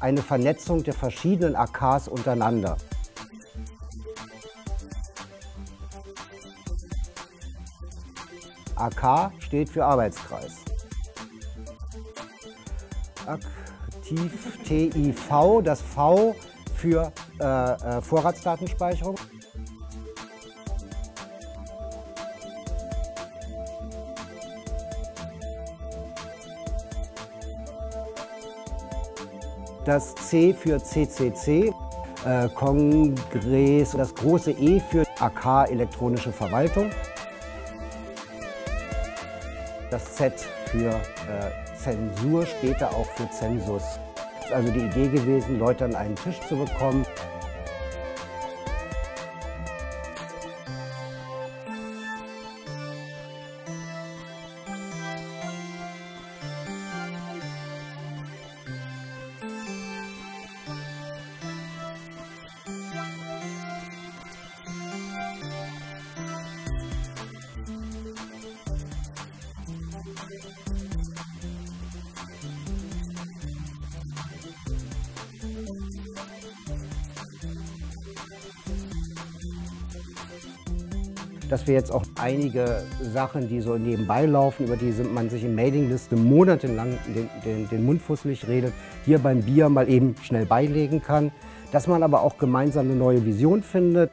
eine Vernetzung der verschiedenen AKs untereinander. AK steht für Arbeitskreis. Aktiv TIV, das V für äh, äh, Vorratsdatenspeicherung. Das C für CCC, äh, Kongress, das große E für AK elektronische Verwaltung. Das Z für äh, Zensur, später auch für Zensus. Es ist also die Idee gewesen, Leute an einen Tisch zu bekommen. Dass wir jetzt auch einige Sachen, die so nebenbei laufen, über die man sich in Mailingliste monatelang den, den, den Mund fusselig redet, hier beim Bier mal eben schnell beilegen kann. Dass man aber auch gemeinsam eine neue Vision findet.